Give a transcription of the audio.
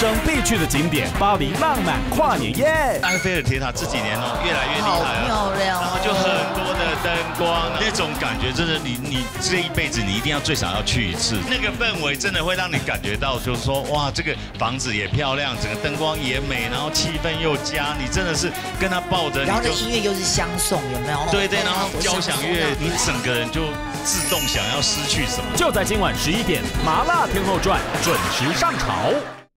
生必去的景点——巴黎浪漫跨年夜。埃菲尔铁塔这几年哦，越来越厉害了，漂亮，然后就很多的灯光，那种感觉真的，你你这一辈子你一定要最少要去一次，那个氛围真的会让你感觉到，就是说哇，这个房子也漂亮，整个灯光也美，然后气氛又佳，你真的是跟他抱着，然后那音乐又是相送，有没有？对对，然后交响乐，你整个人就自动想要失去什么。就在今晚十一点，《麻辣天后传》准时上潮。